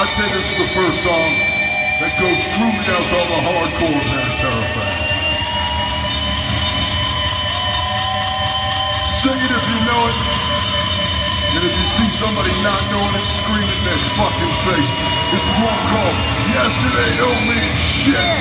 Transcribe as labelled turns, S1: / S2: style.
S1: I'd say this is the first song that goes truly out to all the hardcore Pantera fans. Sing it if you know it. And if you see somebody not knowing it, scream it in their fucking face. This is one called Yesterday Don't Mean Shit.